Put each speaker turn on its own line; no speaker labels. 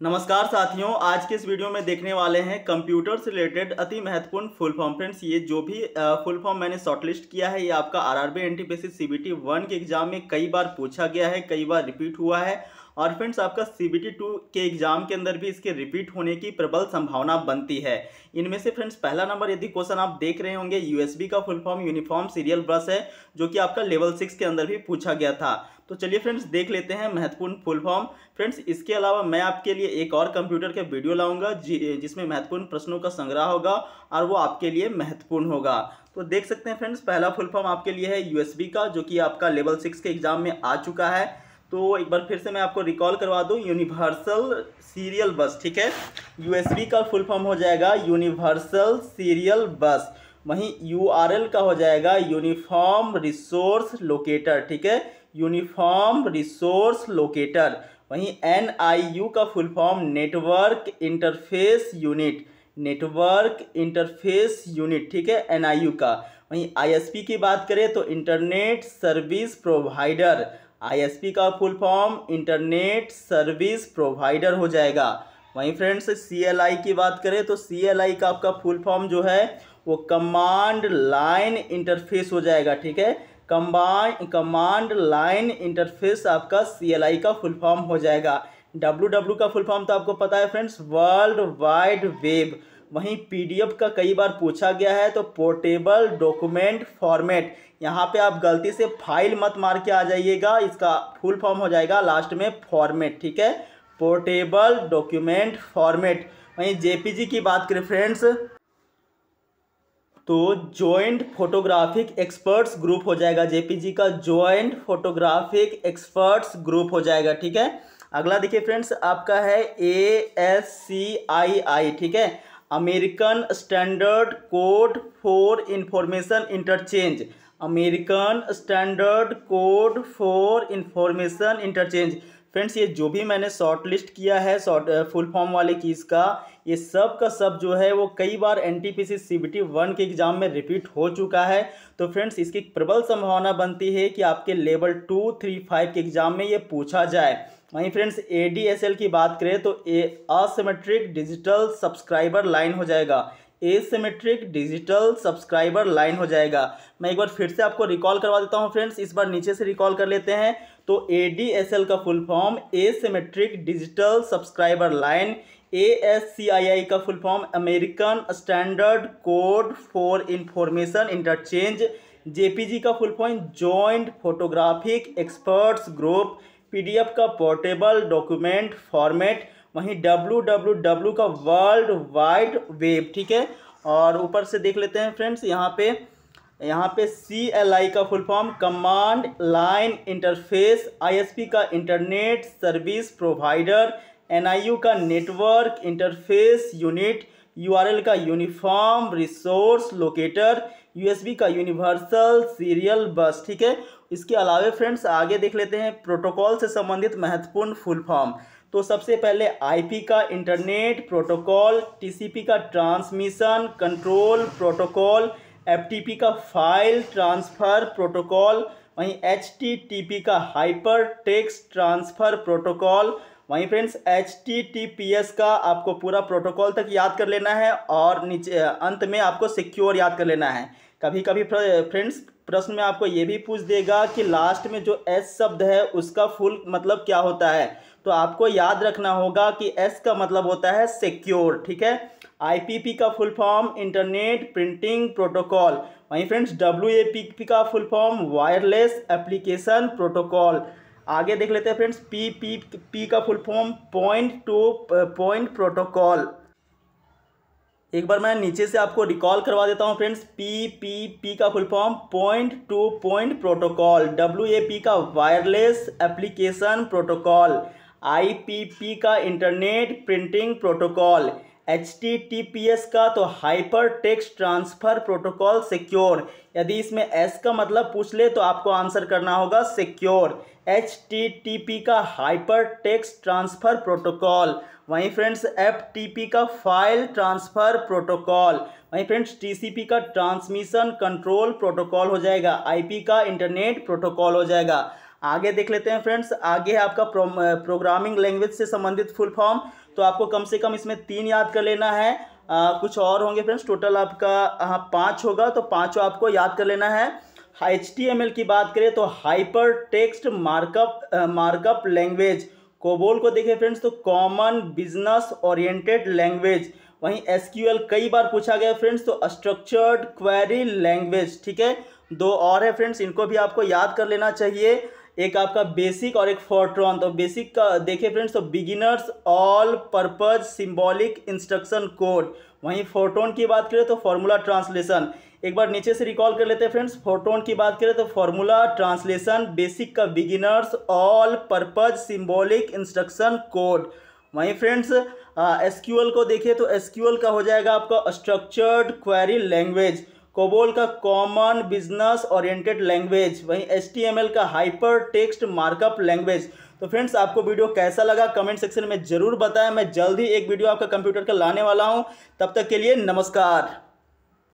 नमस्कार साथियों, आज के इस वीडियो में देखने वाले हैं कंप्यूटर से रिलेटेड अति महत्वपूर्ण फुल फॉर्म फ्रेंड्स ये जो भी फुल फॉर्म मैंने शॉर्टलिस्ट किया है, ये आपका आरआरबी एनटीपीसी सीबीटी वन के एग्ज़ाम में कई बार पूछा गया है, कई बार रिपीट हुआ है। और फ्रेंड्स आपका सीबीटी टू के एग्ज़ाम के अंदर भी इसके रिपीट होने की प्रबल संभावना बनती है। इनमें से फ्रेंड्स पहला नंबर यदि क्वेश्चन आप देख रहे होंगे यूएसबी का full form uniform serial brush है, जो कि आपका लेवल सिक्स के अंदर भी पूछा गया था। तो चलिए फ्रेंड्स देख लेते हैं महत्वपूर्ण फुल फॉर्म फ्रेंड्स इसके अलावा मैं आपके लिए एक और कंप्यूटर के वीडियो लाऊँगा जिसमें महत्वपूर्ण प्रश्नों का संग्रह होगा और वो आपके लिए महत्वपूर्ण होगा। तो देख सकते हैं फ्रेंड्स पहला फुल फॉर्म आपके लिए है यूएसबी का, जो कि आपका लेवल सिक्स के एग्ज़ाम में आ चुका है। तो एक बार फिर से मैं आपको रिकॉल करवा दूँ यूनिवर्सल सीरियल बस ठीक है? यूएसबी का फुल फॉर्म हो जाएगा यूनिवर्सल सीरियल बस वहीं यूआरएल का हो जाएगा यूनिफॉर्म रिसोर्स लोकेटर ठीक है? यूनिफॉर्म रिसोर्स लोकेटर वहीं एन आई यू का full form network interface unit network interface unit ठीक है? एन आई यू का. वहीं आई एस पी की बात करें तो इंटरनेट सर्विस प्रोवाइडर आईएसपी का full form internet service provider हो जाएगा। वहीं फ्रेंड्स सीएलआई की बात करें तो सीएलआई का आपका फुल फॉर्म जो है, वो कमांड लाइन इंटरफेस हो जाएगा, ठीक है? कम्बाइन कमांड लाइन इंटरफेस आपका सीएलआई का फुल फॉर्म हो जाएगा। डब्ल्यू डब्ल्यू का फुल फॉर्म तो आपको पता है फ्रेंड्स वर्ल्ड वाइड वेब वहीं पीडीएफ का कई बार पूछा गया है तो पोर्टेबल डॉक्यूमेंट फॉर्मेट। यहाँ पे आप गलती से फ़ाइल मत मार के आ जाइएगा, इसका फुल फॉर्म हो जाएगा लास्ट में फॉर्मेट, ठीक है? Portable document format. वहीं जेपीजी की बात करें फ्रेंड्स तो जॉइंट फोटोग्राफिक एक्सपर्ट्स ग्रुप हो जाएगा, जेपीजी का जॉइंट फोटोग्राफिक एक्सपर्ट्स ग्रुप हो जाएगा, ठीक है? अगला देखिए फ्रेंड्स, आपका है ए एस सी आई आई ठीक है? American standard code for information interchange. American standard code for information interchange. Friends, ये जो भी मैंने शॉर्ट लिस्ट किया है, शॉर्ट फुल फॉर्म वाले कीज़ का, ये सब का सब जो है, वो कई बार N T P C C B T one के एग्ज़ाम में रिपीट हो चुका है। तो फ्रेंड्स, इसकी प्रबल संभावना बनती है कि आपके लेवल टू, थ्री, फाइव के एग्ज़ाम में ये पूछा जाए। वहीं फ्रेंड्स ए की बात करें तो A asymmetric digital subscriber line हो जाएगा। एसिमेट्रिक डिजिटल सब्सक्राइबर लाइन हो जाएगा। मैं एक बार फिर से आपको रिकॉल करवा देता हूँ फ्रेंड्स इस बार नीचे से रिकॉल कर लेते हैं। तो ए डी एस एल का full form asymmetric digital subscriber line A S C I I का full form American standard code for information interchange JPG का full form joint photographic experts group PDF का portable document format, वहीं W W W का world wide web, ठीक है? और ऊपर से देख लेते हैं फ्रेंड्स, यहाँ पे यहाँ पे सी एल आई का full form, command line interface ISP का इंटरनेट सर्विस प्रोवाइडर एनआईयू का नेटवर्क इंटरफेस यूनिट यूआरएल का यूनिफॉर्म रिसोर्स लोकेटर यूएसबी का यूनिवर्सल सीरियल बस ठीक है? इसके अलावे फ्रेंड्स आगे देख लेते हैं प्रोटोकॉल से संबंधित महत्वपूर्ण फुल फॉर्म तो सबसे पहले आईपी का इंटरनेट प्रोटोकॉल टीसीपी का ट्रांसमिशन कंट्रोल प्रोटोकॉल एफटीपी का फ़ाइल ट्रांसफ़र प्रोटोकॉल वहीं एचटीटीपी का हाइपर टेक्स्ट ट्रांसफ़र प्रोटोकॉल वहीं friends H T T P S का आपको पूरा प्रोटोकॉल तक याद कर लेना है और नीचे, अंत में आपको सिक्योर याद कर लेना है। कभी कभी फ्रेंड्स, प्रश्न में आपको ये भी पूछ देगा कि लास्ट में जो एस शब्द है, उसका फुल मतलब क्या होता है? तो आपको याद रखना होगा कि एस का मतलब होता है सिक्योर ठीक है? आईपीपी का full form internet printing protocol वहीं फ्रेंड्स डब्ल्यू का full form wireless application protocol आगे देख लेते हैं फ्रेंड्स पी पी पी का full form point to point protocol एक बार मैं नीचे से आपको रिकॉल करवा देता हूँ फ्रेंड्स पी पी पी का full form point to point protocol W A P का wireless application protocol I P P का इंटरनेट प्रिंटिंग प्रोटोकॉल एस का तो hyper text transfer protocol secure यदि इसमें एस का मतलब पूछ ले तो आपको आंसर करना होगा सिक्योर एच का हाइपर टेक्स्ट ट्रांसफ़र प्रोटोकॉल वहीं फ्रेंड्स एफ़ का फ़ाइल ट्रांसफ़र प्रोटोकॉल वहीं फ्रेंड्स टी सी पी का ट्रांसमिशन कंट्रोल प्रोटोकॉल हो जाएगा। आई पी का इंटरनेट प्रोटोकॉल हो जाएगा। आगे देख लेते हैं फ्रेंड्स आगे है आपका प्रो, प्रोग्रामिंग लैंग्वेज से संबंधित फुल फॉर्म तो आपको कम से कम इसमें तीन याद कर लेना है। आ, कुछ और होंगे फ्रेंड्स टोटल आपका हाँ पाँच होगा तो पाँचों आपको याद कर लेना है। एचटीएमएल की बात करें तो hyper text markup markup language COBOL को देखें फ्रेंड्स तो कॉमन बिज़नेस ओरिएंटेड लैंग्वेज वहीं एसक्यूएल कई बार पूछा गया फ्रेंड्स तो स्ट्रक्चर्ड क्वेरी लैंग्वेज ठीक है? दो और है फ्रेंड्स इनको भी आपको याद कर लेना चाहिए। एक आपका बेसिक और एक फोर्ट्रॉन तो बेसिक का, देखिए फ्रेंड्स तो beginners all purpose symbolic instruction code वहीं फोर्ट्रॉन की बात करें तो फॉर्मूला ट्रांसलेशन एक बार नीचे से रिकॉल कर लेते हैं फ्रेंड्स फोर्ट्रॉन की बात करें तो फॉर्मूला ट्रांसलेशन बेसिक का beginners all purpose symbolic instruction code वहीं फ्रेंड्स एसक्यूएल को देखिए तो एसक्यूएल का हो जाएगा आपका स्ट्रक्चर्ड क्वेरी लैंग्वेज कोबोल का कॉमन बिज़नेस ओरिएंटेड लैंग्वेज वहीं एचटीएमएल का हाइपर टेक्स्ट मार्कअप लैंग्वेज तो फ्रेंड्स आपको वीडियो कैसा लगा? कमेंट सेक्शन में ज़रूर बताएँ। मैं जल्द ही एक वीडियो आपका कंप्यूटर का लाने वाला हूँ। तब तक के लिए नमस्कार।